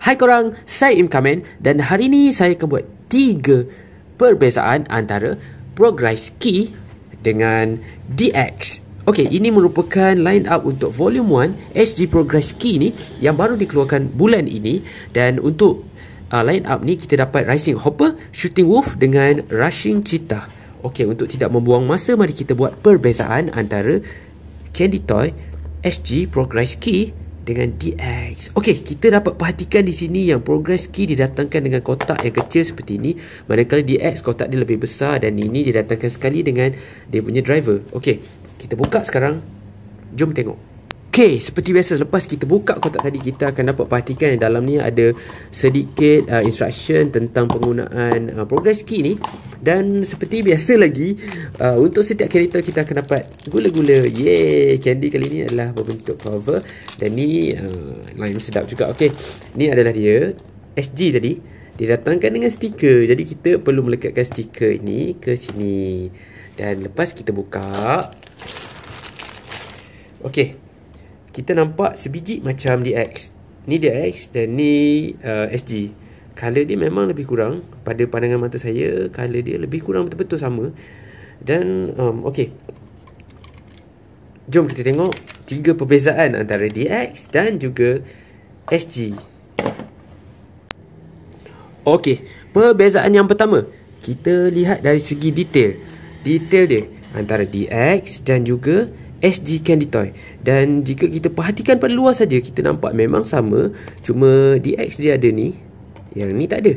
Hai korang, saya Im Kamen dan hari ini saya akan buat tiga perbezaan antara Progress Key dengan DX. Okey, ini merupakan line up untuk volume 1 SG Progress Key ni yang baru dikeluarkan bulan ini dan untuk uh, line up ni kita dapat Rising Hopper, Shooting Wolf dengan Rushing Cheetah. Okey, untuk tidak membuang masa mari kita buat perbezaan antara Candy Toy SG Progress Key dengan DX. Okey, kita dapat perhatikan di sini yang progress key didatangkan dengan kotak yang kecil seperti ini. Manakala DX kotak dia lebih besar dan ini didatangkan sekali dengan dia punya driver. Okey, kita buka sekarang. Jom tengok. Okay, seperti biasa selepas kita buka kotak tadi kita akan dapat perhatikan yang dalam ni ada sedikit uh, instruction tentang penggunaan uh, progress key ni dan seperti biasa lagi uh, untuk setiap karakter kita akan dapat gula-gula. Yeay, candy kali ni adalah berbentuk cover dan ni uh, lain sedap juga. Okay, ni adalah dia SG tadi didatangkan dengan stiker. Jadi kita perlu melekatkan stiker ini ke sini. Dan lepas kita buka Okay kita nampak sebiji macam DX. Ni DX dan ni uh, SG. Color dia memang lebih kurang pada pandangan mata saya, color dia lebih kurang betul-betul sama. Dan um, okey. Jom kita tengok tiga perbezaan antara DX dan juga SG. Okey, perbezaan yang pertama, kita lihat dari segi detail. Detail dia antara DX dan juga SG Candy Toy Dan jika kita perhatikan pada luar saja Kita nampak memang sama Cuma DX dia ada ni Yang ni tak ada.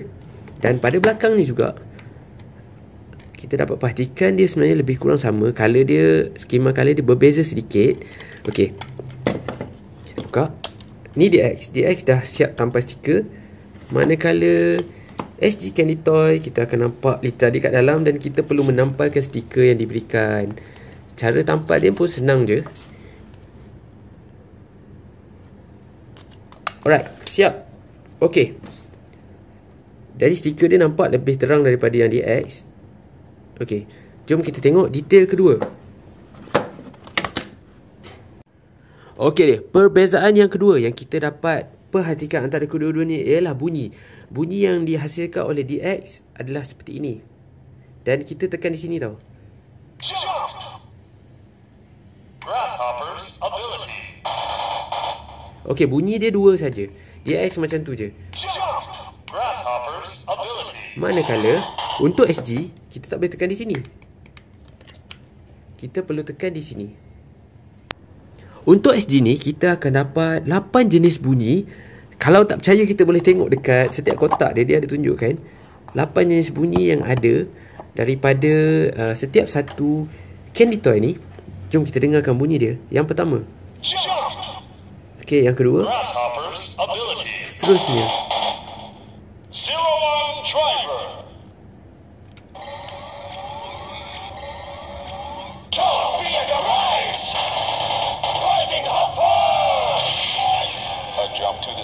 Dan pada belakang ni juga Kita dapat perhatikan dia sebenarnya lebih kurang sama. Color dia, skema color dia berbeza sedikit. Ok Kita buka. Ni DX DX dah siap tanpa stiker. Manakala SG Candy Toy. Kita akan nampak litar dia kat dalam Dan kita perlu menampalkan stiker yang diberikan. Cara tampal dia pun senang je. Alright, siap. Okay Dari stiker dia nampak lebih terang daripada yang DX Okay, jom kita tengok detail kedua. Okay dia, perbezaan yang kedua yang kita dapat perhatikan antara kedua-dua ni ialah bunyi. Bunyi yang dihasilkan oleh DX adalah seperti ini. Dan kita tekan di sini tau. Okey, bunyi dia dua saja. Dia X macam tu je. Manakala untuk SG kita tak boleh tekan di sini. Kita perlu tekan di sini. Untuk SG ni kita akan dapat 8 jenis bunyi. Kalau tak percaya kita boleh tengok dekat setiap kotak dia dia ada tunjukkan 8 jenis bunyi yang ada daripada uh, setiap satu candy toy ni. Jom kita dengarkan bunyi dia. Yang pertama. Okey, yang kedua. Seterusnya.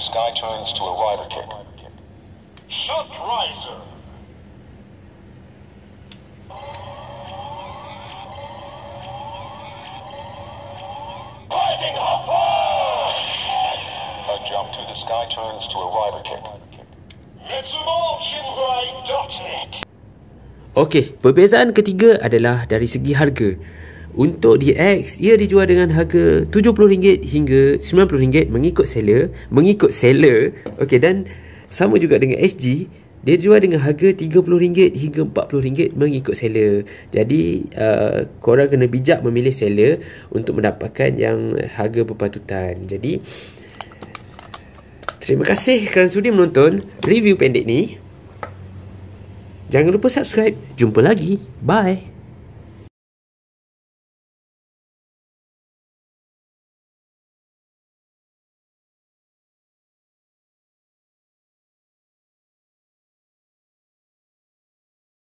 this guy turns to a rider kick. Shut riser! Fighting A jump to the sky turns to a rider kick. It's a marching right, dot Okay, perbezaan ketiga adalah dari segi harga. Untuk DX, ia dijual dengan harga RM70 hingga RM90 mengikut seller. Mengikut seller. Okey, dan sama juga dengan SG, dia jual dengan harga RM30 hingga RM40 mengikut seller. Jadi, uh, korang kena bijak memilih seller untuk mendapatkan yang harga berpatutan. Jadi, Terima kasih kerana sudi menonton review pendek ni. Jangan lupa subscribe. Jumpa lagi. Bye.